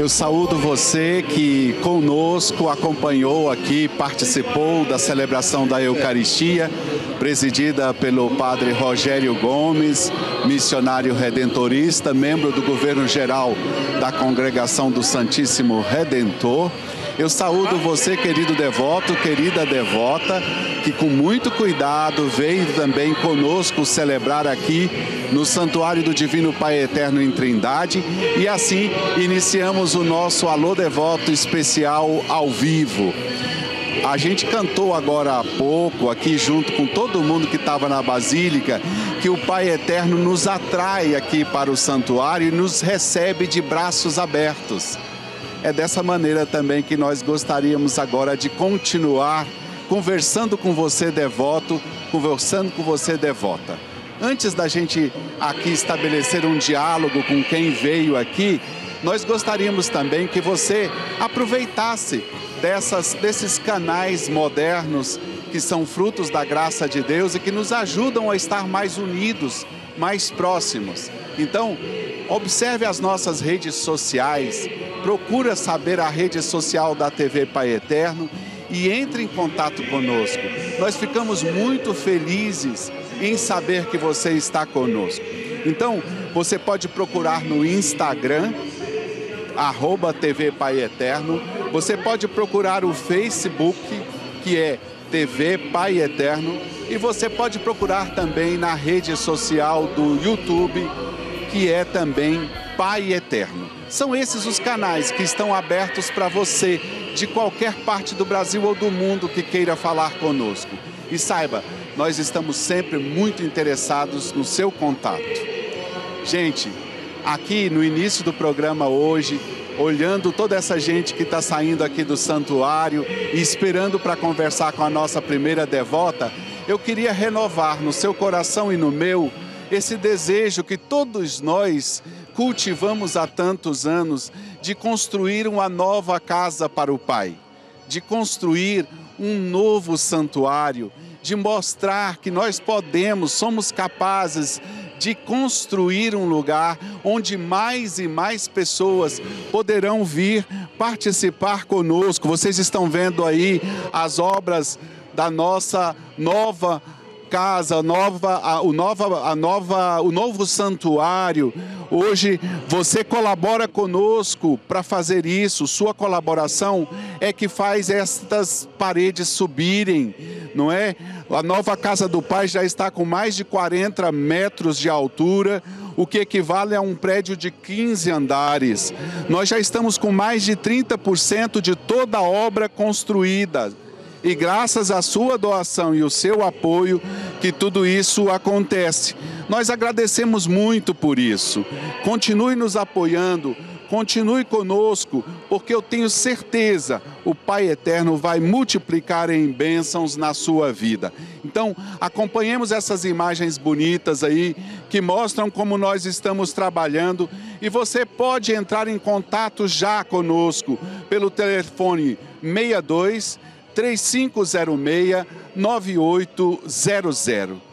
Eu saúdo você que conosco acompanhou aqui, participou da celebração da Eucaristia, presidida pelo Padre Rogério Gomes, missionário redentorista, membro do governo geral da Congregação do Santíssimo Redentor. Eu saúdo você, querido devoto, querida devota, que com muito cuidado veio também conosco celebrar aqui no Santuário do Divino Pai Eterno em Trindade. E assim iniciamos o nosso Alô Devoto especial ao vivo. A gente cantou agora há pouco, aqui junto com todo mundo que estava na Basílica, que o Pai Eterno nos atrai aqui para o santuário e nos recebe de braços abertos. É dessa maneira também que nós gostaríamos agora de continuar conversando com você, devoto, conversando com você, devota. Antes da gente aqui estabelecer um diálogo com quem veio aqui, nós gostaríamos também que você aproveitasse dessas, desses canais modernos que são frutos da graça de Deus e que nos ajudam a estar mais unidos, mais próximos. Então, observe as nossas redes sociais, procura saber a rede social da TV Pai Eterno e entre em contato conosco. Nós ficamos muito felizes em saber que você está conosco. Então, você pode procurar no Instagram, arroba TV Pai Eterno. Você pode procurar o Facebook, que é TV Pai Eterno. E você pode procurar também na rede social do YouTube, que é também Pai Eterno. São esses os canais que estão abertos para você de qualquer parte do Brasil ou do mundo que queira falar conosco. E saiba, nós estamos sempre muito interessados no seu contato. Gente, aqui no início do programa hoje, olhando toda essa gente que está saindo aqui do santuário e esperando para conversar com a nossa primeira devota, eu queria renovar no seu coração e no meu esse desejo que todos nós cultivamos há tantos anos de construir uma nova casa para o Pai, de construir um novo santuário, de mostrar que nós podemos, somos capazes de construir um lugar onde mais e mais pessoas poderão vir participar conosco. Vocês estão vendo aí as obras da nossa nova casa, nova, a, o, nova, a nova, o novo santuário. Hoje você colabora conosco para fazer isso. Sua colaboração é que faz estas paredes subirem, não é? A nova casa do Pai já está com mais de 40 metros de altura o que equivale a um prédio de 15 andares. Nós já estamos com mais de 30% de toda a obra construída e graças à sua doação e o seu apoio que tudo isso acontece. Nós agradecemos muito por isso. Continue nos apoiando, continue conosco, porque eu tenho certeza o Pai Eterno vai multiplicar em bênçãos na sua vida. Então, acompanhemos essas imagens bonitas aí que mostram como nós estamos trabalhando e você pode entrar em contato já conosco pelo telefone 62 3506 9800.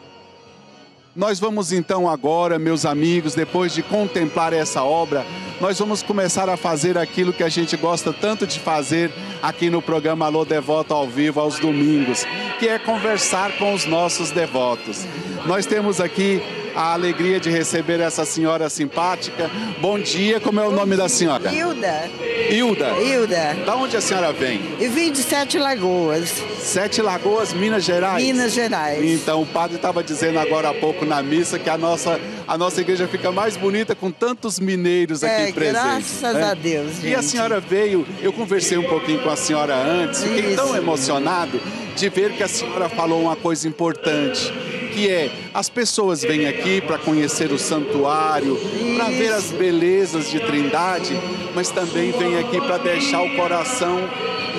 Nós vamos então agora, meus amigos, depois de contemplar essa obra, nós vamos começar a fazer aquilo que a gente gosta tanto de fazer aqui no programa Alô Devoto ao vivo aos domingos, que é conversar com os nossos devotos. Nós temos aqui a alegria de receber essa senhora simpática. Bom dia, como é o nome da senhora? Hilda. Hilda? Hilda. Da onde a senhora vem? Eu vim de Sete Lagoas. Sete Lagoas, Minas Gerais? Minas Gerais. Então, o padre estava dizendo agora há pouco na missa que a nossa, a nossa igreja fica mais bonita com tantos mineiros aqui é, presentes. Graças né? a Deus, gente. E a senhora veio, eu conversei um pouquinho com a senhora antes, fiquei Isso. tão emocionado de ver que a senhora falou uma coisa importante que é as pessoas vêm aqui para conhecer o santuário, para ver as belezas de Trindade, mas também vêm aqui para deixar o coração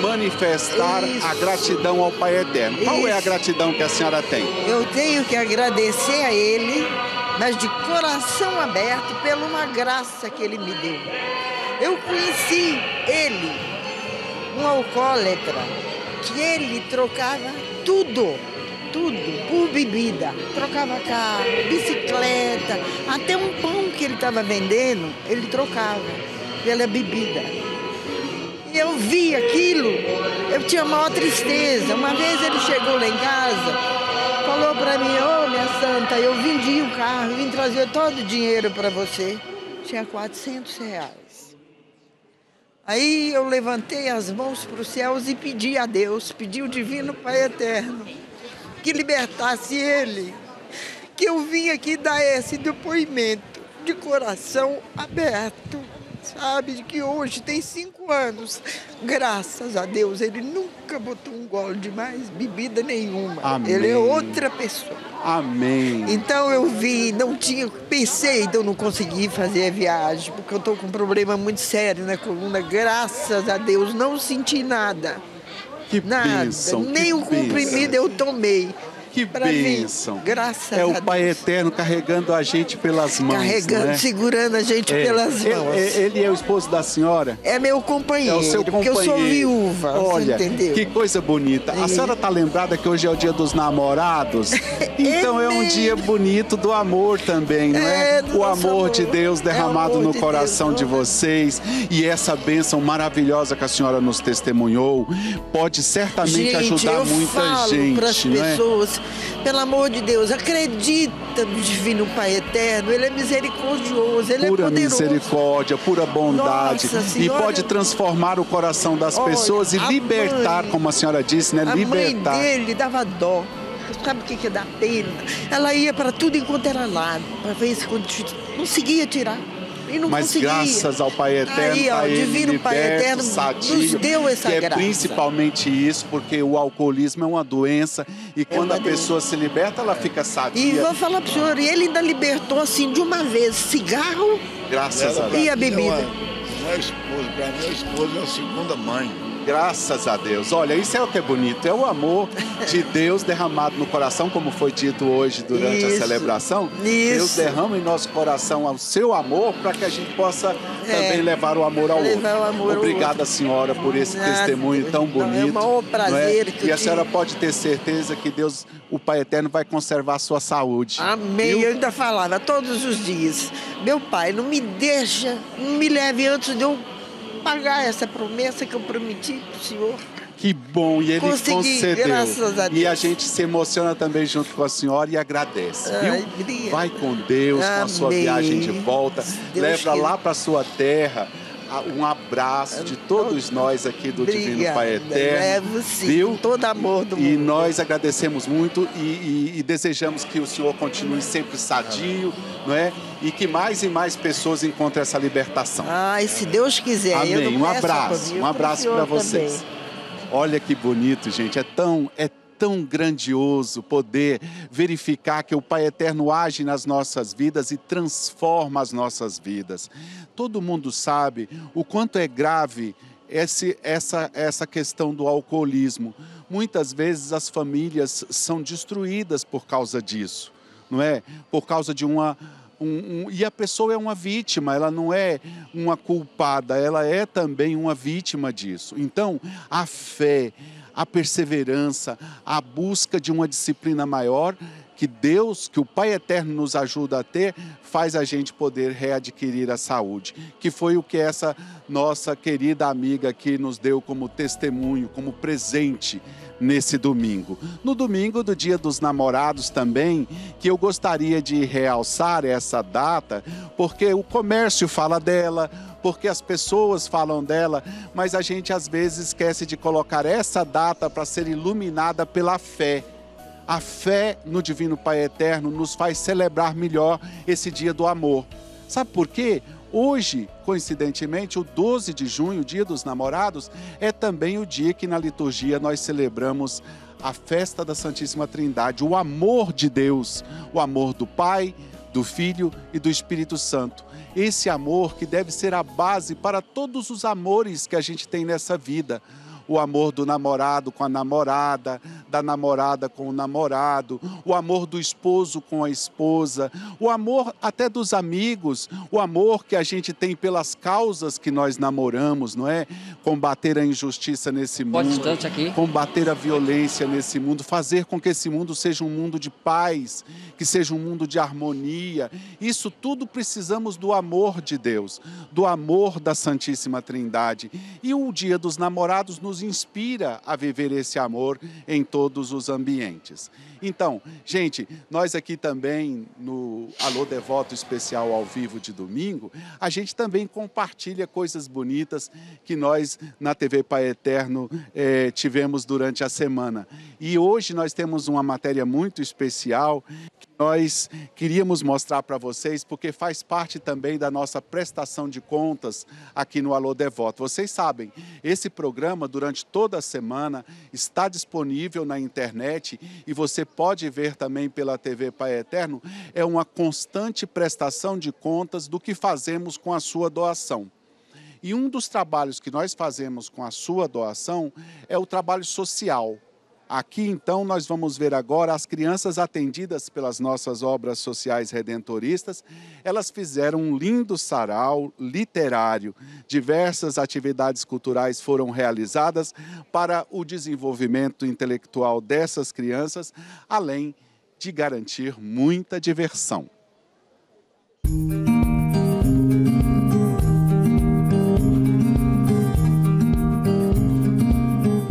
manifestar a gratidão ao Pai Eterno. Qual é a gratidão que a senhora tem? Eu tenho que agradecer a Ele, mas de coração aberto, pela uma graça que Ele me deu. Eu conheci Ele, um alcoólatra, que Ele trocava tudo tudo por bebida. Trocava carro, bicicleta, até um pão que ele estava vendendo, ele trocava pela bebida. E eu vi aquilo, eu tinha maior tristeza. Uma vez ele chegou lá em casa, falou para mim, ô oh, minha santa, eu vendi o carro, vim trazer todo o dinheiro para você. Tinha 400 reais. Aí eu levantei as mãos para os céus e pedi a Deus, pedi o Divino Pai Eterno, que libertasse ele, que eu vim aqui dar esse depoimento de coração aberto sabe? De que hoje tem cinco anos. Graças a Deus, ele nunca botou um gole de mais bebida nenhuma. Amém. Ele é outra pessoa. Amém. Então eu vi, não tinha, pensei, então não consegui fazer a viagem, porque eu estou com um problema muito sério na coluna. Graças a Deus, não senti nada. Que nada, bênção, nem que o comprimido bênção. eu tomei. Que pra bênção. Graças É a o Pai Deus. Eterno carregando a gente pelas mãos. Carregando, né? segurando a gente É. pelas Ele- mãos. Ele, é o esposo da senhora? É meu É companheiro, o seu porque companheiro. eu sou viúva, Olha, você entendeu? que coisa bonita. A E- senhora tá lembrada que hoje é o dia dos namorados? Então é, um dia bonito do amor também, não é? É, do o nosso amor de amor. Deus É derramado amor no de coração Deus, de não é? vocês e essa bênção maravilhosa que a senhora nos testemunhou pode certamente Gente, ajudar muita gente, para as não é? pelo amor de Deus, acredita no Divino Pai Eterno, Ele é misericordioso, Ele pura é poderoso. misericórdia, pura bondade Nossa e Senhora. pode transformar o coração das Olha, pessoas e libertar, mãe- como a senhora disse, né? A mãe libertar. dele dava dó. Sabe o que, que dá pena? Ela ia para tudo enquanto era lado, para ver se conseguia tirar. E não Mas conseguia. graças ao Pai Eterno, Aí, ó, o ele Divino Pai liberto, Eterno sadio, nos deu essa que é graça. principalmente isso, porque o alcoolismo é uma doença e quando uma a pessoa se liberta, ela fica E sadia. vou falar para o senhor, ele ainda libertou assim de uma vez cigarro Graças a Deus. E a mim, bebida? É não é esposa, para mim a esposa é a segunda mãe. Graças a Deus. Olha, isso é o que é bonito. É o amor de Deus derramado no coração, como foi dito hoje durante a Isso. celebração. Isso. Deus derrama em nosso coração o seu amor para que a gente possa É. também levar o amor ao Levar outro. o amor ao Obrigada, senhora, por esse Nada. testemunho tão Não, é um bonito. maior prazer é? eu E a senhora pode ter certeza que Deus, o Pai Eterno, vai conservar a sua saúde. Amém. Viu? Eu ainda falava todos os dias: Meu pai, não me deixa, não me leve antes de eu pagar essa promessa que eu prometi para o senhor. Que bom, e ele Consegui, concedeu. graças a E a Deus. gente se emociona também junto com a senhora e agradece, Ai, viu? obrigada. Vai com Deus, com a sua Amém. viagem de volta. Deus Leva lá para sua terra um abraço de todos nós aqui do Divino Pai Obrigada. Eterno. Levo sim, viu? todo amor do E mundo. nós agradecemos muito e, e- e desejamos que o Senhor continue sempre sadio, não é? E que mais e mais pessoas encontrem essa libertação. Ai, se Deus quiser. eu Amém. Um abraço, um abraço para vocês. também. Olha que bonito, gente. É tão, é tão grandioso poder verificar que o Pai Eterno age nas nossas vidas e transforma as nossas vidas. Todo mundo sabe o quanto é grave esse, essa, essa questão do alcoolismo. Muitas vezes as famílias são destruídas por causa disso, não é? Por causa de uma um- um- e a pessoa é uma vítima, ela não é uma culpada, ela é também uma vítima disso. Então, a fé, a perseverança, a busca de uma disciplina maior que Deus, que o Pai Eterno nos ajuda a ter, faz a gente poder readquirir a saúde, que foi o que essa nossa querida amiga aqui nos deu como testemunho, como presente nesse domingo. No domingo do Dia dos Namorados também, que eu gostaria de realçar essa data, porque o comércio fala dela, porque as pessoas falam dela, mas a gente às vezes esquece de colocar essa data para ser iluminada pela fé. A fé no Divino Pai Eterno nos faz celebrar melhor esse dia do amor. Sabe por quê? Hoje, coincidentemente, o 12 de junho, Dia dos Namorados, é também o dia que na liturgia nós celebramos a festa da Santíssima Trindade, o amor de Deus, o amor do Pai, do Filho e do Espírito Santo. Esse amor que deve ser a base para todos os amores que a gente tem nessa vida o amor do namorado com a namorada, da namorada com o namorado, o amor do esposo com a esposa, o amor até dos amigos, o amor que a gente tem pelas causas que nós namoramos, não é? Combater a injustiça nesse mundo, combater a violência nesse mundo, fazer com que esse mundo seja um mundo de paz, que seja um mundo de harmonia. Isso tudo precisamos do amor de Deus, do amor da Santíssima Trindade. E o Dia dos Namorados nos inspira a viver esse amor em todos os ambientes. Então, gente, nós aqui também no Alô Devoto Especial ao vivo de domingo, a gente também compartilha coisas bonitas que nós na TV Pai Eterno eh, tivemos durante a semana. E hoje nós temos uma matéria muito especial nós queríamos mostrar para vocês, porque faz parte também da nossa prestação de contas aqui no Alô Devoto. Vocês sabem, esse programa, durante toda a semana, está disponível na internet e você pode ver também pela TV Pai Eterno. É uma constante prestação de contas do que fazemos com a sua doação. E um dos trabalhos que nós fazemos com a sua doação é o trabalho social Aqui então nós vamos ver agora as crianças atendidas pelas nossas obras sociais redentoristas. Elas fizeram um lindo sarau literário. Diversas atividades culturais foram realizadas para o desenvolvimento intelectual dessas crianças, além de garantir muita diversão.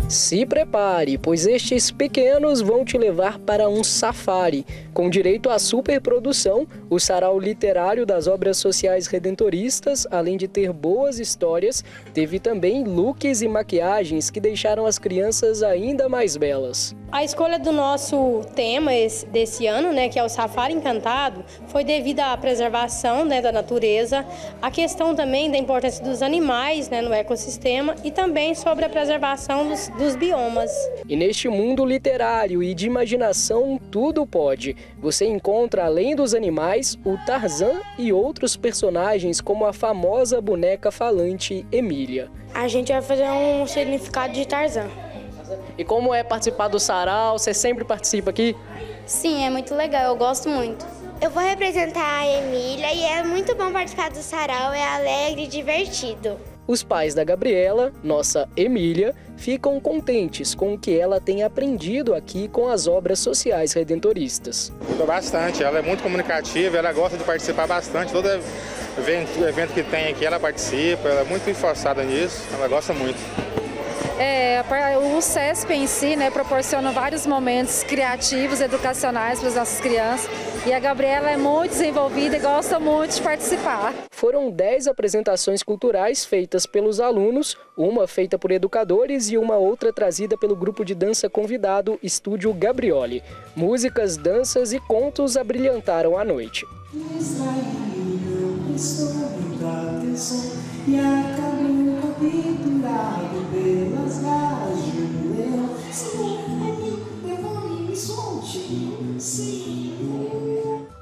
Se prepare, pois estes pequenos vão te levar para um safari, com direito à superprodução, o sarau literário das obras sociais redentoristas, além de ter boas histórias, teve também looks e maquiagens que deixaram as crianças ainda mais belas. A escolha do nosso tema desse ano, né, que é o Safari Encantado, foi devido à preservação né, da natureza, a questão também da importância dos animais né, no ecossistema e também sobre a preservação dos, dos biomas. E neste mundo literário e de imaginação, tudo pode. Você encontra, além dos animais, o Tarzan e outros personagens, como a famosa boneca falante Emília. A gente vai fazer um significado de Tarzan. E como é participar do sarau? Você sempre participa aqui? Sim, é muito legal, eu gosto muito. Eu vou representar a Emília e é muito bom participar do sarau, é alegre e divertido. Os pais da Gabriela, nossa Emília, ficam contentes com o que ela tem aprendido aqui com as obras sociais redentoristas. Bastante, ela é muito comunicativa, ela gosta de participar bastante, todo evento, evento que tem aqui ela participa, ela é muito esforçada nisso, ela gosta muito. É, o CESP em si né, proporciona vários momentos criativos, educacionais para as nossas crianças. E a Gabriela é muito desenvolvida e gosta muito de participar. Foram 10 apresentações culturais feitas pelos alunos, uma feita por educadores e uma outra trazida pelo grupo de dança convidado Estúdio Gabrioli. Músicas, danças e contos abrilhantaram a noite. Pelas garras de um leão. Sim, é me solte, sim.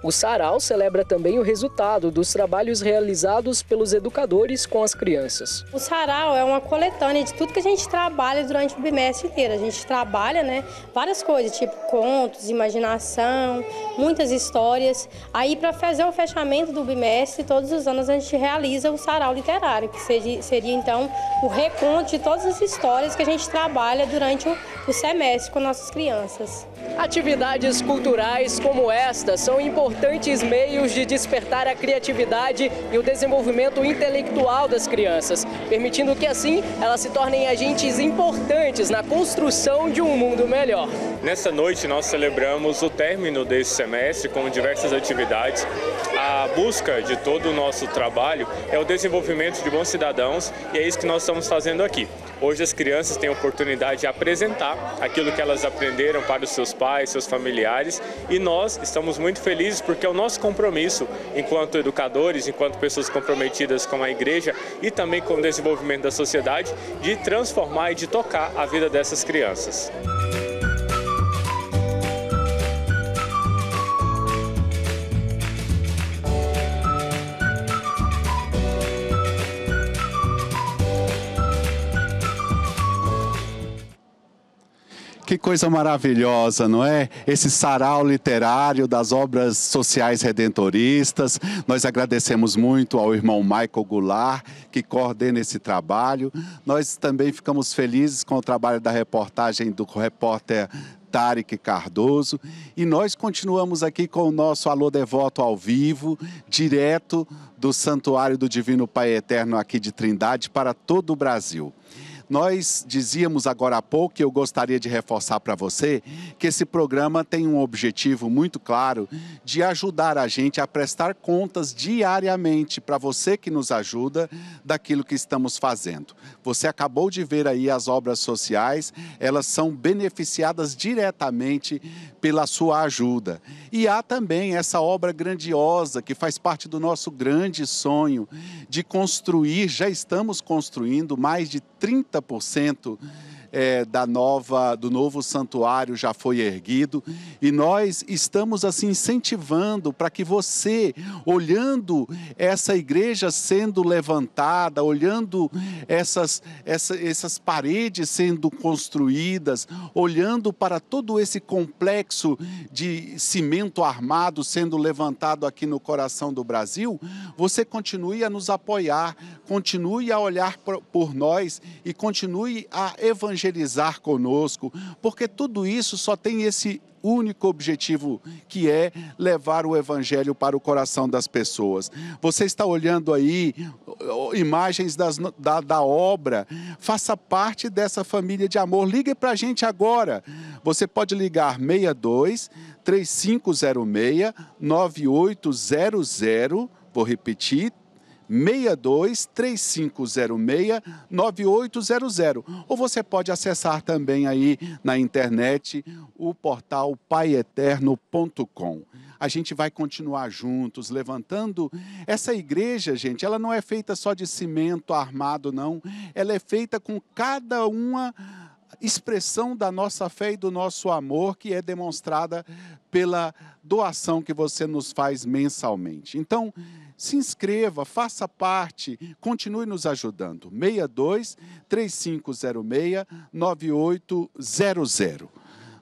O Sarau celebra também o resultado dos trabalhos realizados pelos educadores com as crianças. O Sarau é uma coletânea de tudo que a gente trabalha durante o bimestre inteiro. A gente trabalha né, várias coisas, tipo contos, imaginação, muitas histórias. Aí, para fazer o fechamento do bimestre, todos os anos a gente realiza o Sarau Literário, que seria, seria então o reconto de todas as histórias que a gente trabalha durante o, o semestre com nossas crianças. Atividades culturais como esta são importantes meios de despertar a criatividade e o desenvolvimento intelectual das crianças, permitindo que assim elas se tornem agentes importantes na construção de um mundo melhor. Nessa noite nós celebramos o término desse semestre com diversas atividades. A busca de todo o nosso trabalho é o desenvolvimento de bons cidadãos e é isso que nós estamos fazendo aqui. Hoje as crianças têm a oportunidade de apresentar aquilo que elas aprenderam para os seus pais, seus familiares e nós estamos muito felizes porque é o nosso compromisso enquanto educadores, enquanto pessoas comprometidas com a igreja e também com o desenvolvimento da sociedade de transformar e de tocar a vida dessas crianças. Que coisa maravilhosa, não é? Esse sarau literário das obras sociais redentoristas. Nós agradecemos muito ao irmão Michael Goulart, que coordena esse trabalho. Nós também ficamos felizes com o trabalho da reportagem do repórter Tarek Cardoso. E nós continuamos aqui com o nosso Alô Devoto ao vivo, direto do Santuário do Divino Pai Eterno aqui de Trindade para todo o Brasil. Nós dizíamos agora há pouco, e eu gostaria de reforçar para você, que esse programa tem um objetivo muito claro de ajudar a gente a prestar contas diariamente para você que nos ajuda daquilo que estamos fazendo. Você acabou de ver aí as obras sociais, elas são beneficiadas diretamente pela sua ajuda. E há também essa obra grandiosa que faz parte do nosso grande sonho de construir, já estamos construindo mais de 30% 40% é, da nova, do novo santuário já foi erguido. E nós estamos assim incentivando para que você, olhando essa igreja sendo levantada, olhando essas, essa, essas paredes sendo construídas, olhando para todo esse complexo de cimento armado sendo levantado aqui no coração do Brasil, você continue a nos apoiar, continue a olhar por, nós e continue a evangelizar conosco, porque tudo isso só tem esse único objetivo, que é levar o evangelho para o coração das pessoas. Você está olhando aí imagens das, da, da obra, faça parte dessa família de amor. Ligue para a gente agora. Você pode ligar 62 3506 9800. Vou repetir, 62 3506 9800. Ou você pode acessar também aí na internet o portal paieterno.com. A gente vai continuar juntos levantando essa igreja, gente. Ela não é feita só de cimento armado, não. Ela é feita com cada uma expressão da nossa fé e do nosso amor que é demonstrada pela doação que você nos faz mensalmente. Então, se inscreva, faça parte, continue nos ajudando. 62 3506 9800.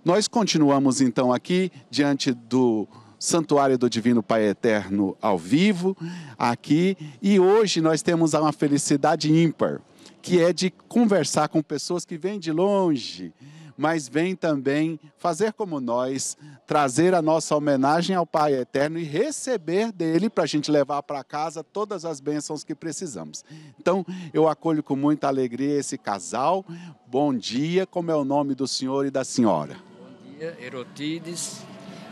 Nós continuamos então aqui diante do Santuário do Divino Pai Eterno ao vivo, aqui, e hoje nós temos uma felicidade ímpar, que é de conversar com pessoas que vêm de longe, mas vem também fazer como nós, trazer a nossa homenagem ao Pai Eterno e receber dele para a gente levar para casa todas as bênçãos que precisamos. Então, eu acolho com muita alegria esse casal. Bom dia, como é o nome do senhor e da senhora? Bom dia, Erotides.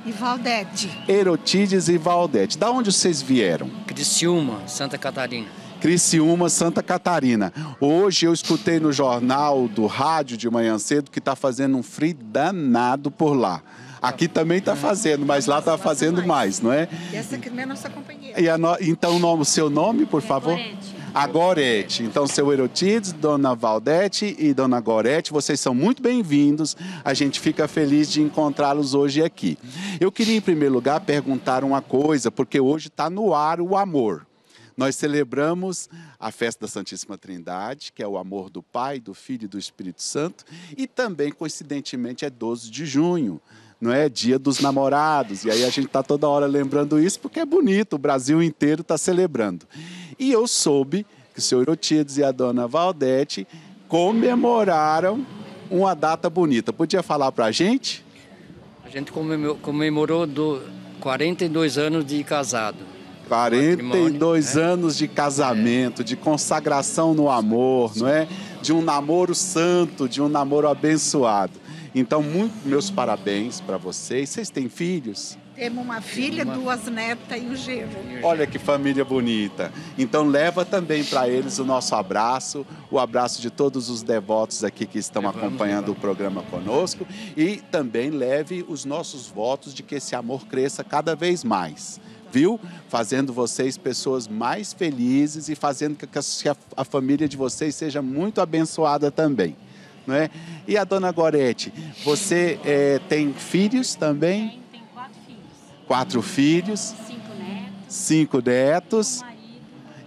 E Valdete. Erotides e Valdete. Da onde vocês vieram? Criciúma, Santa Catarina. Criciúma, Santa Catarina. Hoje eu escutei no jornal do rádio de manhã cedo que está fazendo um frio danado por lá. Aqui também está fazendo, mas lá está fazendo mais, não é? E essa aqui é a nossa companheira. E no... Então, o seu nome, por favor? A Gorete. Então, seu Erotides, dona Valdete e dona Gorete, vocês são muito bem-vindos. A gente fica feliz de encontrá-los hoje aqui. Eu queria, em primeiro lugar, perguntar uma coisa, porque hoje está no ar o amor. Nós celebramos a festa da Santíssima Trindade, que é o amor do Pai, do Filho e do Espírito Santo, e também, coincidentemente, é 12 de junho, não é? Dia dos namorados. E aí a gente está toda hora lembrando isso porque é bonito, o Brasil inteiro está celebrando. E eu soube que o senhor Erotides e a dona Valdete comemoraram uma data bonita. Podia falar para a gente? A gente comemorou do 42 anos de casado. 42 né? anos de casamento, de consagração no amor, não é? De um namoro santo, de um namoro abençoado. Então, muito meus parabéns para vocês. Vocês têm filhos? Temos uma filha, duas netas e um genro. Olha que família bonita. Então leva também para eles o nosso abraço, o abraço de todos os devotos aqui que estão acompanhando o programa conosco e também leve os nossos votos de que esse amor cresça cada vez mais viu? Fazendo vocês pessoas mais felizes e fazendo que a, a família de vocês seja muito abençoada também. Não é? E a dona Gorete, você é, tem filhos também? Tem, quatro filhos. Quatro filhos. Cinco netos. Cinco netos.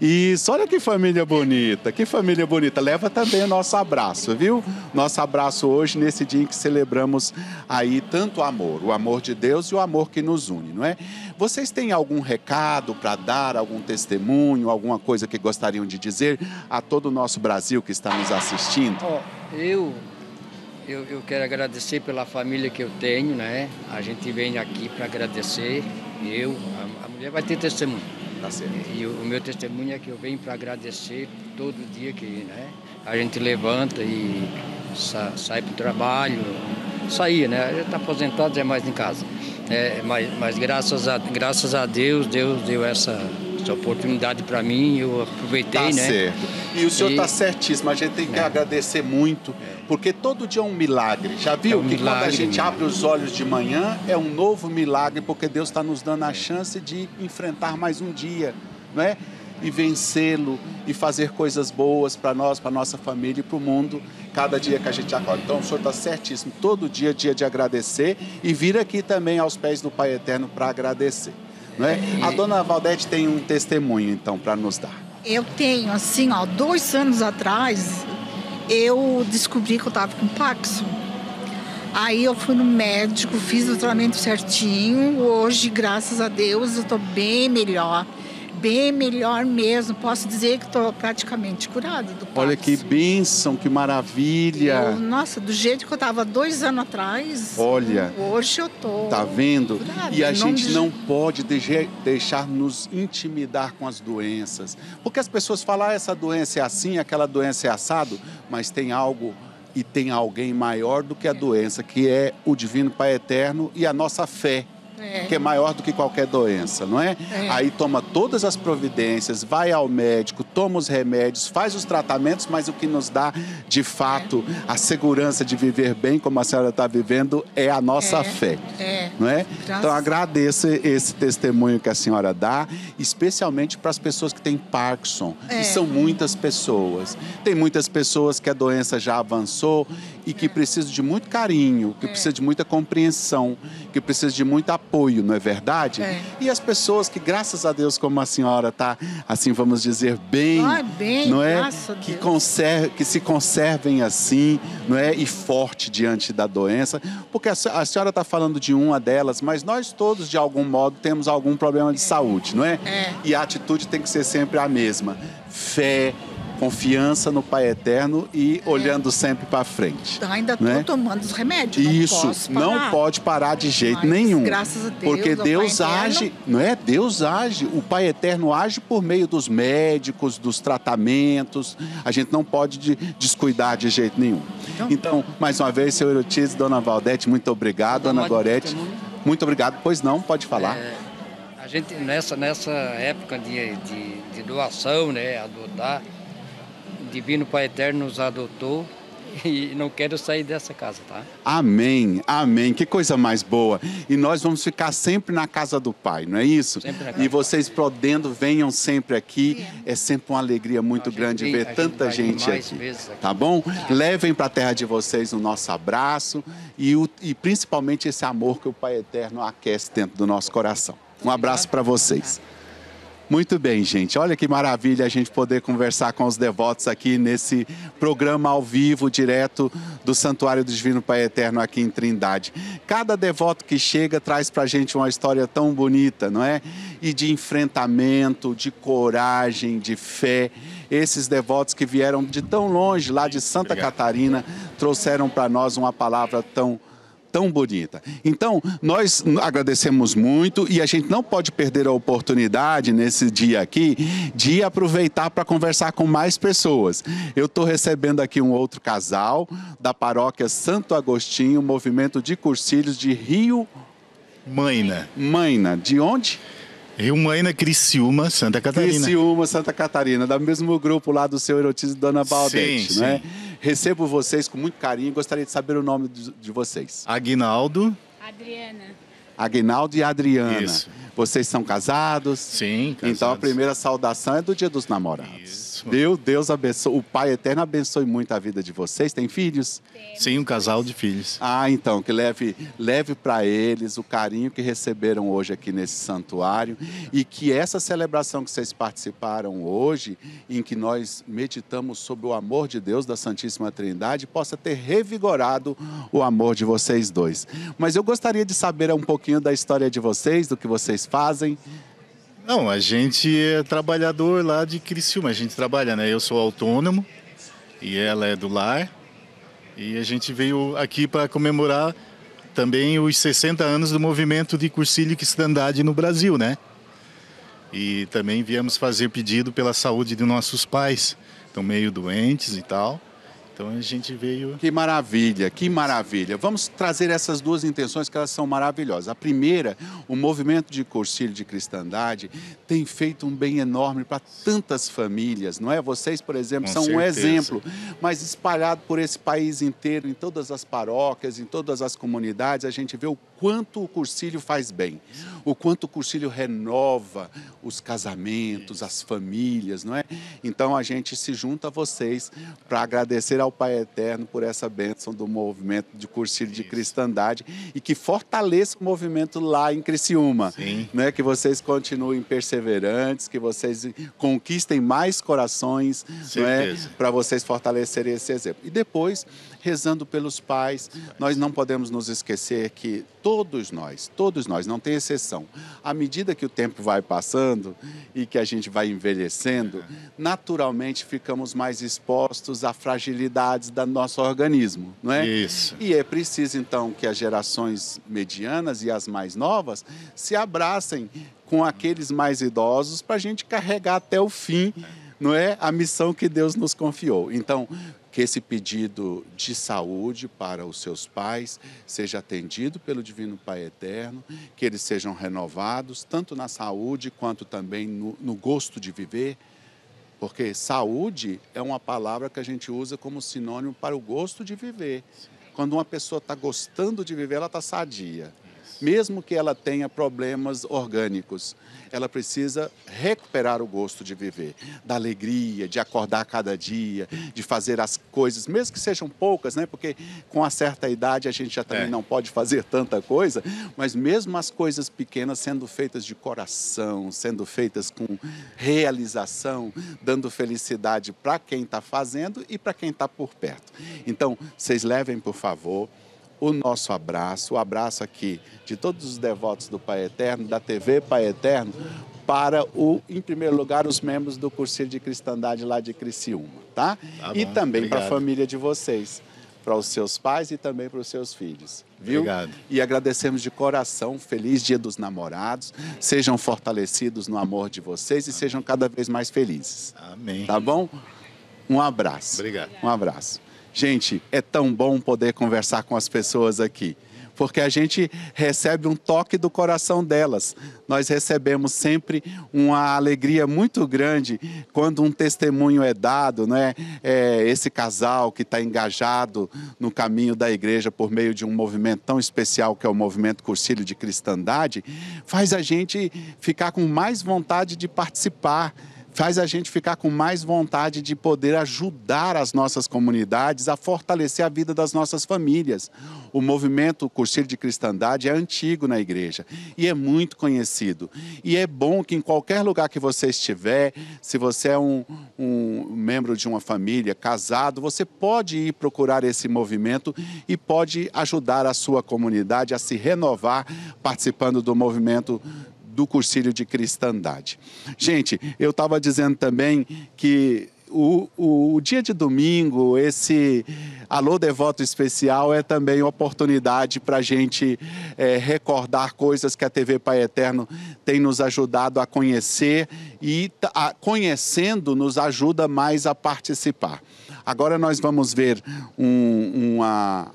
Isso, olha que família bonita, que família bonita. Leva também o nosso abraço, viu? Nosso abraço hoje, nesse dia em que celebramos aí tanto amor, o amor de Deus e o amor que nos une, não é? Vocês têm algum recado para dar, algum testemunho, alguma coisa que gostariam de dizer a todo o nosso Brasil que está nos assistindo? Oh, eu, eu, eu quero agradecer pela família que eu tenho, né? A gente vem aqui para agradecer. Eu, a, a mulher vai ter testemunho. Tá certo. E o, meu testemunho é que eu venho para agradecer todo dia que né, a gente levanta e sa, sai para o trabalho. Saía, né? Gente está aposentado, é mais em casa. É, mas, mas graças, a, graças a Deus, Deus deu essa, essa oportunidade para mim, eu aproveitei, tá né? Certo. E o senhor está certíssimo, a gente tem que é. agradecer muito, porque todo dia é um milagre. Já viu é um que milagre, quando a gente abre os olhos de manhã, é um novo milagre, porque Deus está nos dando a chance de enfrentar mais um dia, não é? E vencê-lo e fazer coisas boas para nós, para nossa família e para o mundo, cada dia que a gente acorda. Então o senhor está certíssimo, todo dia é dia de agradecer e vir aqui também aos pés do Pai Eterno para agradecer. Não é? A dona Valdete tem um testemunho, então, para nos dar. Eu tenho, assim, ó, dois anos atrás, eu descobri que eu estava com Parkinson. Aí eu fui no médico, fiz o tratamento certinho. Hoje, graças a Deus, eu estou bem melhor bem melhor mesmo. Posso dizer que estou praticamente curada do Parkinson. Olha que bênção, que maravilha. Eu, nossa, do jeito que eu estava dois anos atrás. Olha. Hoje eu tô. Tá vendo? Curada. E a gente não pode deixar nos intimidar com as doenças, porque as pessoas falam ah, essa doença é assim, aquela doença é assado, mas tem algo e tem alguém maior do que a doença, que é o Divino Pai Eterno e a nossa fé é. que é maior do que qualquer doença, não é? é? Aí toma todas as providências, vai ao médico, toma os remédios, faz os tratamentos, mas o que nos dá de fato é. a segurança de viver bem como a senhora está vivendo é a nossa é. fé, é. não é? Então agradeço esse testemunho que a senhora dá, especialmente para as pessoas que têm Parkinson, e são muitas pessoas. Tem muitas pessoas que a doença já avançou e que precisam de muito carinho, que precisam de muita compreensão, que precisam de muito apoio, não é verdade? É. E as pessoas que, graças a Deus, como a senhora está, assim vamos dizer, bem, ah, bem não é? Que, conserve, que se conservem assim, não é? E forte diante da doença, porque a, a senhora está falando de uma delas, mas nós todos, de algum modo, temos algum problema de é. saúde, não é? é? E a atitude tem que ser sempre a mesma: fé, confiança no Pai Eterno e é. olhando sempre para frente. Ainda estou né? tomando os remédios. Isso, não, não pode parar de jeito Mas, nenhum. Graças a Deus. Porque Deus age, não é? Deus age, o Pai Eterno age por meio dos médicos, dos tratamentos. A gente não pode descuidar de jeito nenhum. Então, então mais uma vez, senhor Eutiz, dona Valdete, muito obrigado, Dona Gorete. Muito obrigado. Pois não, pode falar. É, a gente, nessa, nessa época de, de, de doação, né, adotar, Divino Pai Eterno nos adotou e não quero sair dessa casa, tá? Amém, amém. Que coisa mais boa. E nós vamos ficar sempre na casa do Pai, não é isso? Sempre na casa e vocês podendo, venham sempre aqui. É sempre uma alegria muito grande ver tanta gente, aqui, aqui, Tá bom? Levem para a terra de vocês o nosso abraço e, o, e principalmente esse amor que o Pai Eterno aquece dentro do nosso coração. Um abraço para vocês. Muito bem, gente. Olha que maravilha a gente poder conversar com os devotos aqui nesse programa ao vivo, direto do Santuário do Divino Pai Eterno aqui em Trindade. Cada devoto que chega traz para a gente uma história tão bonita, não é? E de enfrentamento, de coragem, de fé. Esses devotos que vieram de tão longe, lá de Santa Obrigado. Catarina, trouxeram para nós uma palavra tão tão bonita. Então, nós agradecemos muito e a gente não pode perder a oportunidade nesse dia aqui de aproveitar para conversar com mais pessoas. Eu estou recebendo aqui um outro casal da paróquia Santo Agostinho, movimento de cursilhos de Rio. Maina. Maina. De onde? Rio Maina, Criciúma, Santa Catarina. Criciúma, Santa Catarina, do mesmo grupo lá do seu erotismo Dona Valdete, sim, né? Sim. Recebo vocês com muito carinho. Gostaria de saber o nome de vocês. Aguinaldo. Adriana. Aguinaldo e Adriana. Isso. Vocês são casados? Sim, casados. Então a primeira saudação é do Dia dos Namorados. Isso. Viu? Deus abençoe. O Pai Eterno abençoe muito a vida de vocês. Tem filhos? Sim, um casal de filhos. Ah, então, que leve, leve para eles o carinho que receberam hoje aqui nesse santuário e que essa celebração que vocês participaram hoje, em que nós meditamos sobre o amor de Deus da Santíssima Trindade, possa ter revigorado o amor de vocês dois. Mas eu gostaria de saber um pouquinho da história de vocês, do que vocês fazem. Não, a gente é trabalhador lá de Criciúma. A gente trabalha, né? Eu sou autônomo e ela é do lar. E a gente veio aqui para comemorar também os 60 anos do movimento de cursilho e cristandade no Brasil, né? E também viemos fazer pedido pela saúde de nossos pais, estão meio doentes e tal. Então a gente veio. Que maravilha, que maravilha. Vamos trazer essas duas intenções que elas são maravilhosas. A primeira, o movimento de cursilho de cristandade tem feito um bem enorme para tantas famílias, não é? Vocês, por exemplo, Com são um certeza. exemplo, mas espalhado por esse país inteiro, em todas as paróquias, em todas as comunidades, a gente vê o quanto o cursilho faz bem, o quanto o cursilho renova os casamentos, as famílias, não é? Então a gente se junta a vocês para agradecer ao Pai Eterno por essa bênção do movimento de cursilho de cristandade e que fortaleça o movimento lá em Criciúma, né? Que vocês continuem perseverantes, que vocês conquistem mais corações, é? Certeza. Para vocês fortalecerem esse exemplo. E depois, rezando pelos pais, nós não podemos nos esquecer que todos nós, todos nós, não tem exceção, à medida que o tempo vai passando e que a gente vai envelhecendo, naturalmente ficamos mais expostos a fragilidades do nosso organismo, não é? Isso. E é preciso então que as gerações medianas e as mais novas se abracem com aqueles mais idosos para a gente carregar até o fim, não é, a missão que Deus nos confiou. Então, que esse pedido de saúde para os seus pais seja atendido pelo Divino Pai Eterno, que eles sejam renovados, tanto na saúde quanto também no, no gosto de viver, porque saúde é uma palavra que a gente usa como sinônimo para o gosto de viver. Quando uma pessoa está gostando de viver, ela está sadia. Mesmo que ela tenha problemas orgânicos, ela precisa recuperar o gosto de viver, da alegria, de acordar cada dia, de fazer as coisas, mesmo que sejam poucas, né? Porque com uma certa idade a gente já também É. não pode fazer tanta coisa, mas mesmo as coisas pequenas sendo feitas de coração, sendo feitas com realização, dando felicidade para quem está fazendo e para quem está por perto. Então, vocês levem, por favor, o nosso abraço, o abraço aqui de todos os devotos do Pai Eterno, da TV Pai Eterno, para o, em primeiro lugar, os membros do Cursilho de Cristandade lá de Criciúma, tá? Tá e bom, também para a família de vocês, para os seus pais e também para os seus filhos, viu? Obrigado. E agradecemos de coração, feliz Dia dos Namorados, sejam fortalecidos no amor de vocês e sejam cada vez mais felizes. Amém. Tá bom? Um abraço. Obrigado. Um abraço. Gente, é tão bom poder conversar com as pessoas aqui, porque a gente recebe um toque do coração delas. Nós recebemos sempre uma alegria muito grande quando um testemunho é dado, né? É, esse casal que está engajado no caminho da igreja por meio de um movimento tão especial que é o movimento Cursilho de Cristandade, faz a gente ficar com mais vontade de participar faz a gente ficar com mais vontade de poder ajudar as nossas comunidades a fortalecer a vida das nossas famílias. O movimento Cursilho de Cristandade é antigo na igreja e é muito conhecido. E é bom que em qualquer lugar que você estiver, se você é um, um membro de uma família, casado, você pode ir procurar esse movimento e pode ajudar a sua comunidade a se renovar participando do movimento do cursilho de cristandade. Gente, eu estava dizendo também que o, o, o dia de domingo, esse Alô Devoto Especial é também oportunidade para a gente eh, recordar coisas que a TV Pai Eterno tem nos ajudado a conhecer e a- conhecendo nos ajuda mais a participar. Agora nós vamos ver um- uma,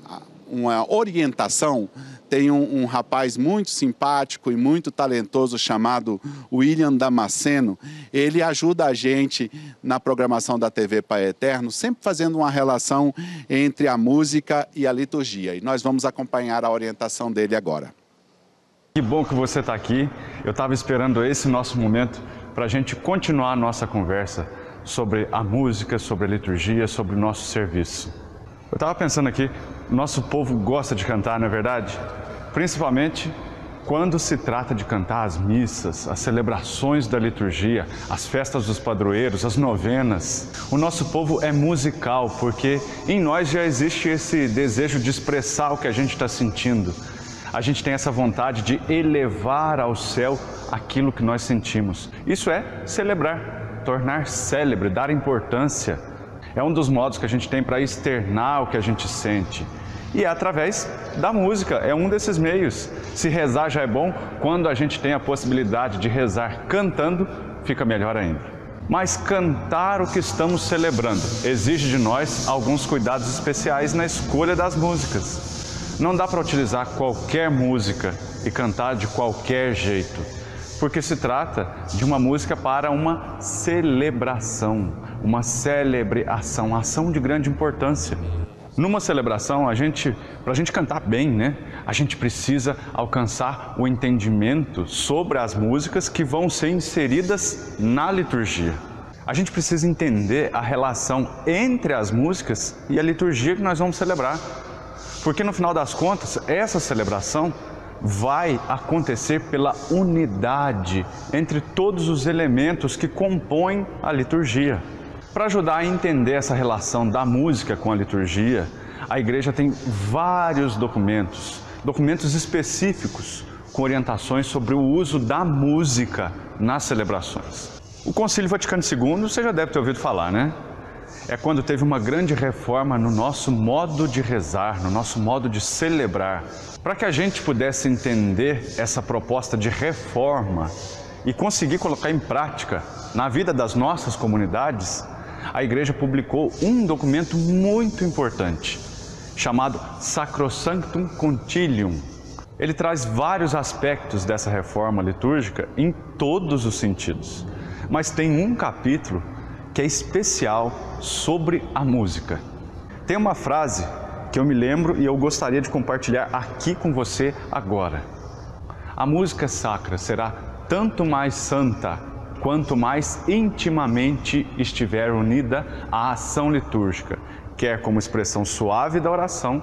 uma orientação tem um, um rapaz muito simpático e muito talentoso chamado William Damasceno. Ele ajuda a gente na programação da TV Pai Eterno, sempre fazendo uma relação entre a música e a liturgia. E nós vamos acompanhar a orientação dele agora. Que bom que você está aqui. Eu estava esperando esse nosso momento para a gente continuar a nossa conversa sobre a música, sobre a liturgia, sobre o nosso serviço. Eu estava pensando aqui, nosso povo gosta de cantar, não é verdade? Principalmente quando se trata de cantar as missas, as celebrações da liturgia, as festas dos padroeiros, as novenas, o nosso povo é musical porque em nós já existe esse desejo de expressar o que a gente está sentindo. A gente tem essa vontade de elevar ao céu aquilo que nós sentimos. Isso é celebrar, tornar célebre, dar importância. É um dos modos que a gente tem para externar o que a gente sente e é através da música, é um desses meios. Se rezar já é bom, quando a gente tem a possibilidade de rezar cantando, fica melhor ainda. Mas cantar o que estamos celebrando exige de nós alguns cuidados especiais na escolha das músicas. Não dá para utilizar qualquer música e cantar de qualquer jeito, porque se trata de uma música para uma celebração, uma celebre ação, ação de grande importância. Numa celebração, a gente, para a gente cantar bem, né, a gente precisa alcançar o entendimento sobre as músicas que vão ser inseridas na liturgia. A gente precisa entender a relação entre as músicas e a liturgia que nós vamos celebrar. Porque no final das contas, essa celebração vai acontecer pela unidade entre todos os elementos que compõem a liturgia. Para ajudar a entender essa relação da música com a liturgia, a igreja tem vários documentos, documentos específicos com orientações sobre o uso da música nas celebrações. O Concílio Vaticano II, você já deve ter ouvido falar, né? É quando teve uma grande reforma no nosso modo de rezar, no nosso modo de celebrar. Para que a gente pudesse entender essa proposta de reforma e conseguir colocar em prática na vida das nossas comunidades, a igreja publicou um documento muito importante, chamado Sacrosanctum Concilium. Ele traz vários aspectos dessa reforma litúrgica em todos os sentidos, mas tem um capítulo que é especial sobre a música. Tem uma frase que eu me lembro e eu gostaria de compartilhar aqui com você agora. A música sacra será tanto mais santa quanto mais intimamente estiver unida à ação litúrgica, quer como expressão suave da oração,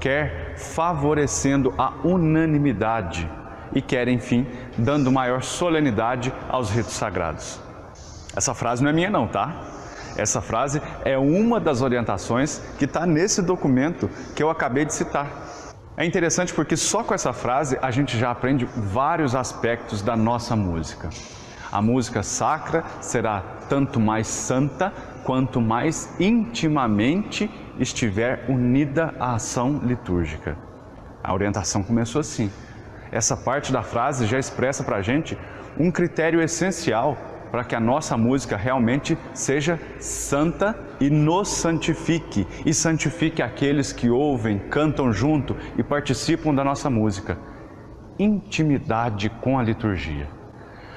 quer favorecendo a unanimidade e quer, enfim, dando maior solenidade aos ritos sagrados. Essa frase não é minha, não, tá? Essa frase é uma das orientações que está nesse documento que eu acabei de citar. É interessante porque só com essa frase a gente já aprende vários aspectos da nossa música. A música sacra será tanto mais santa quanto mais intimamente estiver unida à ação litúrgica. A orientação começou assim. Essa parte da frase já expressa para a gente um critério essencial para que a nossa música realmente seja santa e nos santifique, e santifique aqueles que ouvem, cantam junto e participam da nossa música. Intimidade com a liturgia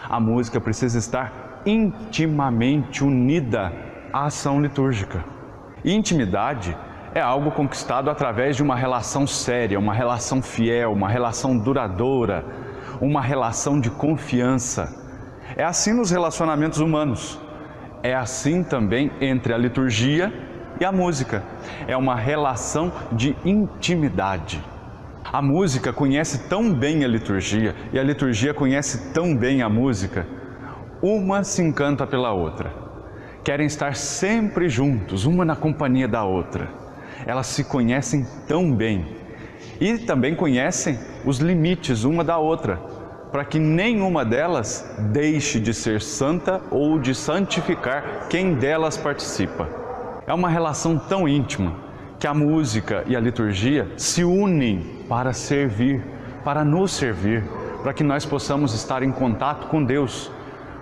a música precisa estar intimamente unida à ação litúrgica. intimidade é algo conquistado através de uma relação séria, uma relação fiel, uma relação duradoura, uma relação de confiança. É assim nos relacionamentos humanos. É assim também entre a liturgia e a música. É uma relação de intimidade. A música conhece tão bem a liturgia e a liturgia conhece tão bem a música. Uma se encanta pela outra. Querem estar sempre juntos, uma na companhia da outra. Elas se conhecem tão bem e também conhecem os limites uma da outra, para que nenhuma delas deixe de ser santa ou de santificar quem delas participa. É uma relação tão íntima que a música e a liturgia se unem para servir, para nos servir, para que nós possamos estar em contato com Deus.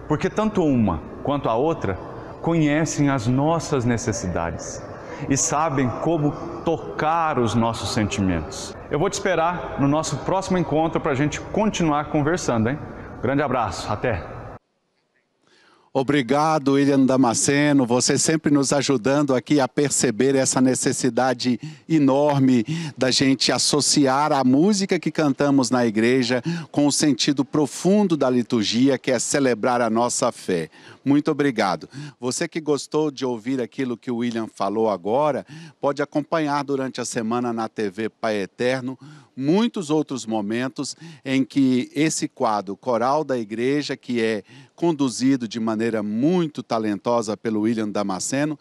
Porque tanto uma quanto a outra conhecem as nossas necessidades e sabem como tocar os nossos sentimentos. Eu vou te esperar no nosso próximo encontro para a gente continuar conversando, hein? Grande abraço, até! Obrigado, William Damasceno, você sempre nos ajudando aqui a perceber essa necessidade enorme da gente associar a música que cantamos na igreja com o sentido profundo da liturgia, que é celebrar a nossa fé. Muito obrigado. Você que gostou de ouvir aquilo que o William falou agora, pode acompanhar durante a semana na TV Pai Eterno muitos outros momentos em que esse quadro Coral da Igreja, que é conduzido de maneira muito talentosa pelo William Damasceno,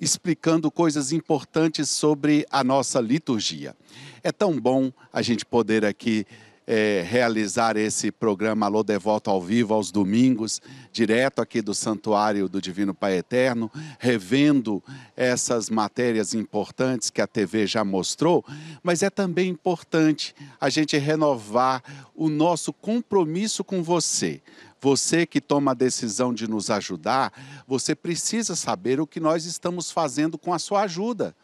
explicando coisas importantes sobre a nossa liturgia. É tão bom a gente poder aqui é, realizar esse programa Alô Devoto ao vivo aos domingos, direto aqui do Santuário do Divino Pai Eterno, revendo essas matérias importantes que a TV já mostrou, mas é também importante a gente renovar o nosso compromisso com você. Você que toma a decisão de nos ajudar, você precisa saber o que nós estamos fazendo com a sua ajuda.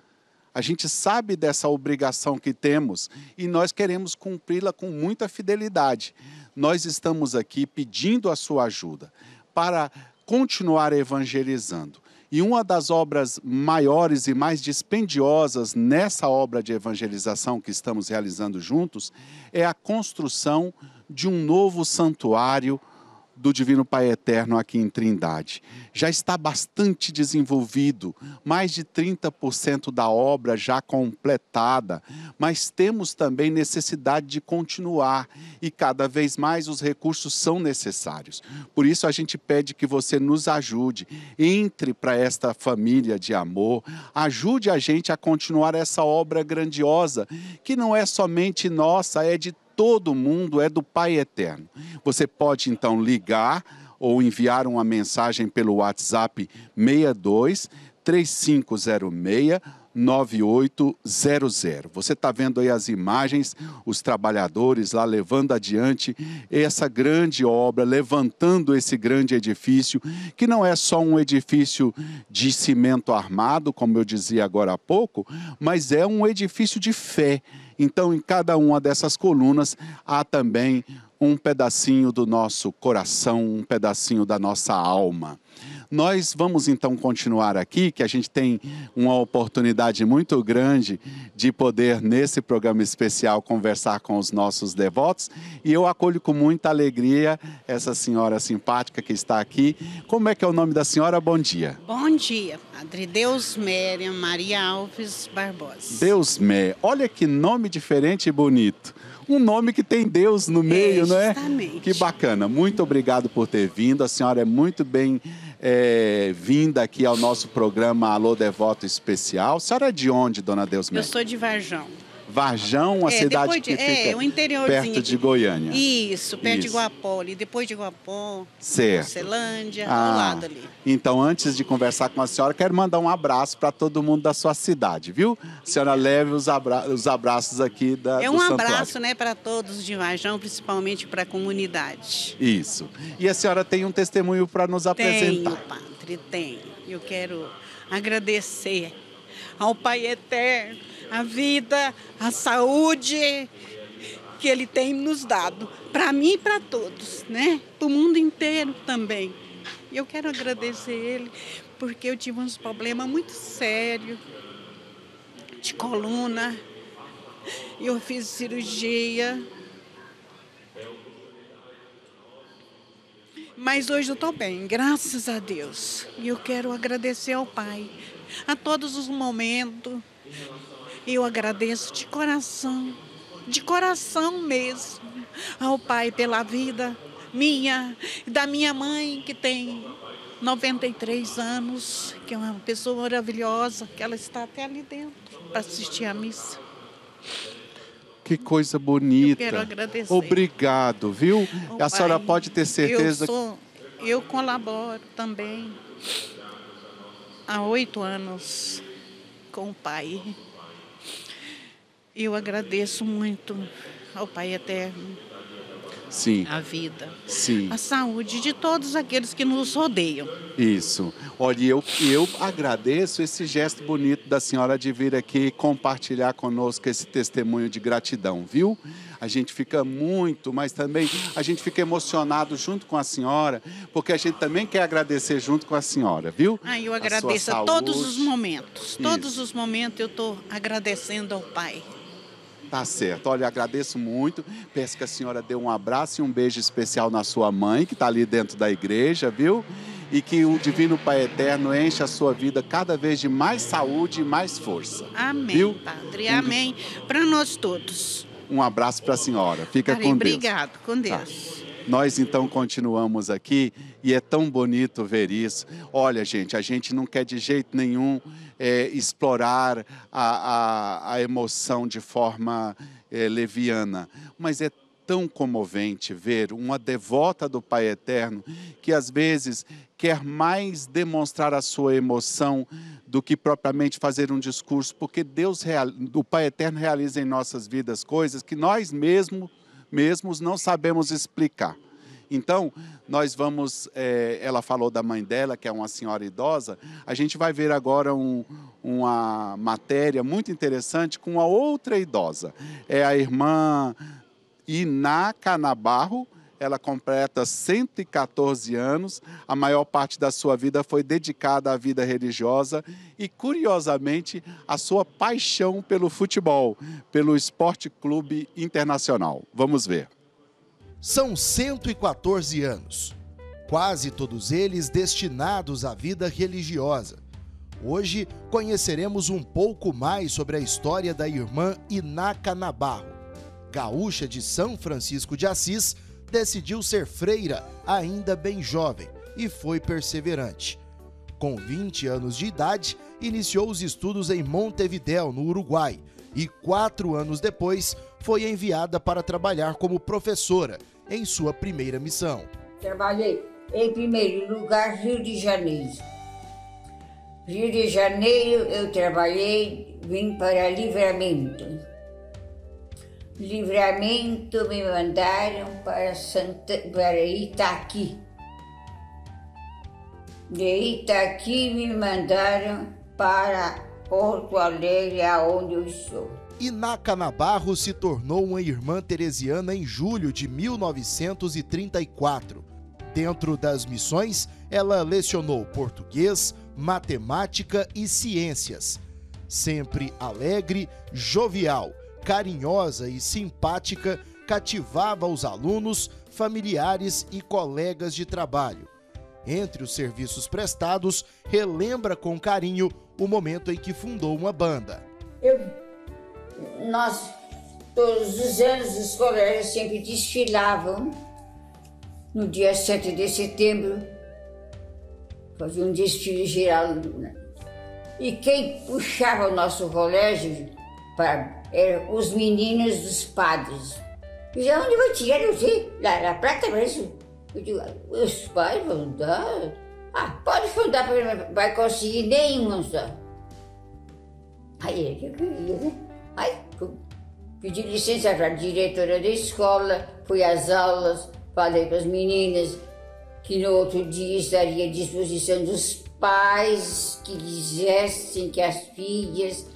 A gente sabe dessa obrigação que temos e nós queremos cumpri-la com muita fidelidade. Nós estamos aqui pedindo a sua ajuda para continuar evangelizando. E uma das obras maiores e mais dispendiosas nessa obra de evangelização que estamos realizando juntos é a construção de um novo santuário do Divino Pai Eterno aqui em Trindade. Já está bastante desenvolvido, mais de 30% da obra já completada, mas temos também necessidade de continuar e cada vez mais os recursos são necessários. Por isso a gente pede que você nos ajude, entre para esta família de amor, ajude a gente a continuar essa obra grandiosa, que não é somente nossa, é de todo mundo é do Pai Eterno. Você pode então ligar ou enviar uma mensagem pelo WhatsApp 62 3506 9800. Você está vendo aí as imagens, os trabalhadores lá levando adiante essa grande obra, levantando esse grande edifício, que não é só um edifício de cimento armado, como eu dizia agora há pouco, mas é um edifício de fé então, em cada uma dessas colunas há também um pedacinho do nosso coração, um pedacinho da nossa alma. Nós vamos então continuar aqui, que a gente tem uma oportunidade muito grande de poder, nesse programa especial, conversar com os nossos devotos. E eu acolho com muita alegria essa senhora simpática que está aqui. Como é que é o nome da senhora? Bom dia. Bom dia, Padre Deus Mériam Maria Alves Barbosa. Deus Mé. Olha que nome diferente e bonito um nome que tem Deus no meio, é, não é? Que bacana. Muito obrigado por ter vindo. A senhora é muito bem é, vinda aqui ao nosso programa Alô Devoto Especial. A senhora é de onde, dona Deus Eu sou de Varjão. Varjão, uma é, cidade de, que é, fica um perto de Goiânia. Isso, perto Isso. de Guapó ali. Depois de Guapó. Celândia, ah, ao lado ali. Então, antes de conversar com a senhora, quero mandar um abraço para todo mundo da sua cidade, viu? A senhora leve os, abra os abraços aqui da É um abraço né, para todos de Varjão, principalmente para a comunidade. Isso. E a senhora tem um testemunho para nos apresentar. Tenho, Padre, tenho. Eu quero agradecer ao Pai Eterno a vida, a saúde que Ele tem nos dado, para mim e para todos, né? Para o mundo inteiro também. E eu quero agradecer Ele, porque eu tive uns problemas muito sérios de coluna. Eu fiz cirurgia. Mas hoje eu estou bem, graças a Deus. E eu quero agradecer ao Pai a todos os momentos. Eu agradeço de coração, de coração mesmo, ao Pai pela vida minha, da minha mãe, que tem 93 anos, que é uma pessoa maravilhosa, que ela está até ali dentro para assistir a missa. Que coisa bonita. Eu quero agradecer. Obrigado, viu? Ô, a senhora Pai, pode ter certeza Eu, sou, eu colaboro também há oito anos com o Pai. Eu agradeço muito ao Pai Eterno. Sim. a vida, Sim. a saúde de todos aqueles que nos rodeiam. Isso. Olha, eu, eu agradeço esse gesto bonito da senhora de vir aqui compartilhar conosco esse testemunho de gratidão, viu? A gente fica muito, mas também a gente fica emocionado junto com a senhora, porque a gente também quer agradecer junto com a senhora, viu? Ah, eu A agradeço a, todos os momentos. Todos os momentos eu estou agradecendo ao Pai. Tá certo. Olha, agradeço muito. Peço que a senhora dê um abraço e um beijo especial na sua mãe, que está ali dentro da igreja, viu? E que o Divino Pai Eterno enche a sua vida cada vez de mais saúde e mais força. Amém, Viu? Padre. Amém. Para nós todos. Um abraço para a senhora. Fica com Deus. obrigado. Com Deus. Nós então continuamos aqui e é tão bonito ver isso. Olha, gente, a gente não quer de jeito nenhum é, explorar a, a, a emoção de forma é, leviana, mas é tão comovente ver uma devota do Pai Eterno que às vezes quer mais demonstrar a sua emoção do que propriamente fazer um discurso, porque Deus, o Pai Eterno realiza em nossas vidas coisas que nós mesmos mesmos não sabemos explicar. Então, nós vamos. eh, ela falou da mãe dela, que é uma senhora idosa. A gente vai ver agora um- uma matéria muito interessante com a outra idosa. É a irmã Iná Canabarro. Ela completa 114 anos. A maior parte da sua vida foi dedicada à vida religiosa e, curiosamente, a sua paixão pelo futebol, pelo Esporte Clube Internacional. Vamos ver. São 114 anos, quase todos eles destinados à vida religiosa. Hoje conheceremos um pouco mais sobre a história da irmã Inaka Nabarro. Gaúcha de São Francisco de Assis, decidiu ser freira ainda bem jovem e foi perseverante. Com 20 anos de idade, iniciou os estudos em Montevidéu, no Uruguai, e quatro anos depois foi enviada para trabalhar como professora em sua primeira missão. Trabalhei em primeiro lugar Rio de Janeiro. Rio de Janeiro eu trabalhei, vim para Livramento. Livramento me mandaram para, Santa, para Itaqui. De Itaqui me mandaram para Porto Alegre, aonde eu estou. Inaka Nabarro se tornou uma irmã teresiana em julho de 1934. Dentro das missões, ela lecionou português, matemática e ciências. Sempre alegre, jovial, carinhosa e simpática, cativava os alunos, familiares e colegas de trabalho. Entre os serviços prestados, relembra com carinho o momento em que fundou uma banda. Eu, nós, todos os anos, os colegas sempre desfilavam no dia 7 de setembro, fazia um desfile geral. né? E quem puxava o nosso colégio para, eram os meninos dos padres. E já onde vai tirar? Eu sei, lá na prata mesmo. Eu digo, os pais vão dar? Ah, pode fundar, vai conseguir nenhum só. Aí é que eu queria, né? Aí pedi licença para a diretora da escola, fui às aulas, falei para as meninas que no outro dia estaria à disposição dos pais que quisessem que as filhas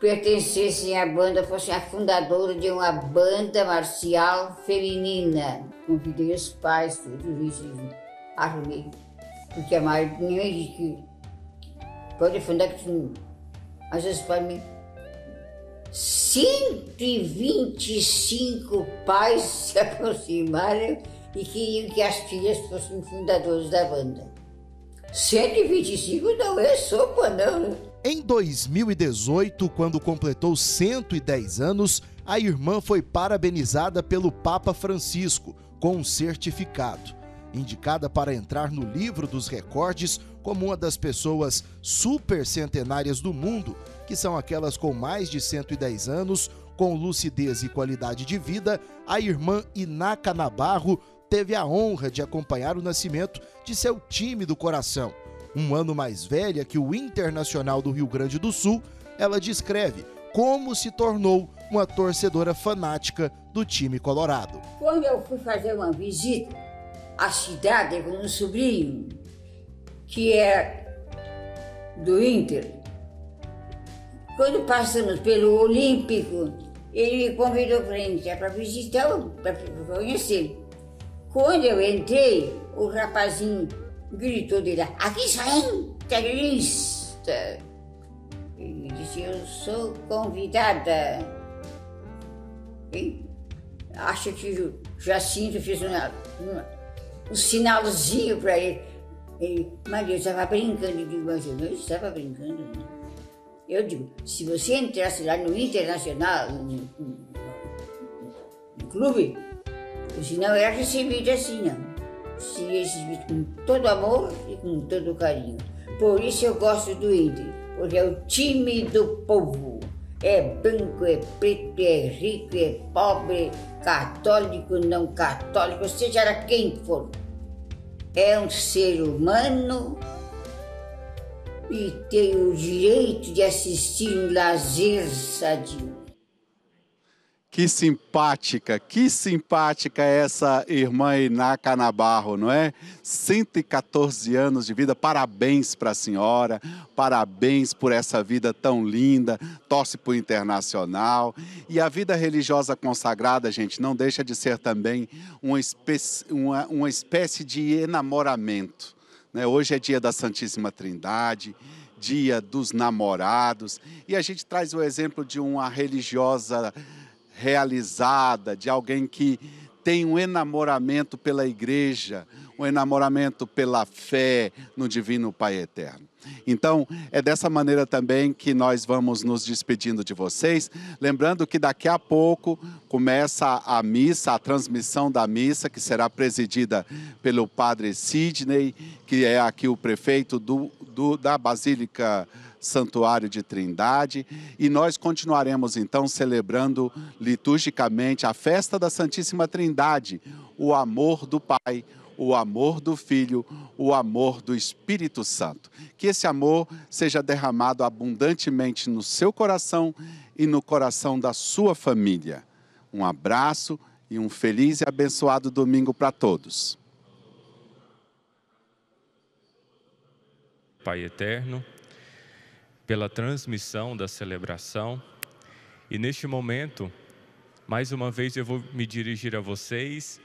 pertencessem à banda, fossem a fundadora de uma banda marcial feminina. Convidei os pais, tudo isso, arrumei. Porque a maioria que pode fundar que às vezes para mim 125 pais se aproximaram e queriam que as filhas fossem fundadoras da banda. 125 não é sopa, não. né? Em 2018, quando completou 110 anos, a irmã foi parabenizada pelo Papa Francisco com um certificado, indicada para entrar no livro dos recordes como uma das pessoas supercentenárias do mundo, que são aquelas com mais de 110 anos, com lucidez e qualidade de vida. A irmã Inaka Nabarro teve a honra de acompanhar o nascimento de seu time do coração. Um ano mais velha que o Internacional do Rio Grande do Sul, ela descreve como se tornou uma torcedora fanática do time colorado. Quando eu fui fazer uma visita à cidade com um sobrinho, que é do Inter, quando passamos pelo Olímpico, ele me convidou para visitar, para conhecer. Quando eu entrei, o rapazinho gritou dele, aqui só integrista. Ele disse, eu sou convidada. E acho que o Jacinto fez uma, uma, um sinalzinho para ele. ele. Mas eu estava brincando, eu digo, mas eu não estava brincando. Né? Eu digo, se você entrasse lá no Internacional, no, no, no clube, você não era recebido assim, não. Seria recebido com todo amor e com todo carinho. Por isso eu gosto do Inter, porque é o time do povo. É branco, é preto, é rico, é pobre, católico, não católico, seja quem for. É um ser humano e tem o direito de assistir um lazer sadio. Que simpática, que simpática essa irmã Inaka Nabarro, não é? 114 anos de vida, parabéns para a senhora, parabéns por essa vida tão linda, torce o internacional. E a vida religiosa consagrada, gente, não deixa de ser também uma espécie, uma, uma espécie de enamoramento. Né? Hoje é dia da Santíssima Trindade, dia dos namorados, e a gente traz o exemplo de uma religiosa realizada, de alguém que tem um enamoramento pela igreja, um enamoramento pela fé no Divino Pai Eterno. Então, é dessa maneira também que nós vamos nos despedindo de vocês. Lembrando que daqui a pouco começa a missa, a transmissão da missa, que será presidida pelo Padre Sidney, que é aqui o prefeito do, do da Basílica Santuário de Trindade, e nós continuaremos então celebrando liturgicamente a festa da Santíssima Trindade, o amor do Pai, o amor do Filho, o amor do Espírito Santo. Que esse amor seja derramado abundantemente no seu coração e no coração da sua família. Um abraço e um feliz e abençoado domingo para todos. Pai eterno, pela transmissão da celebração. E neste momento, mais uma vez eu vou me dirigir a vocês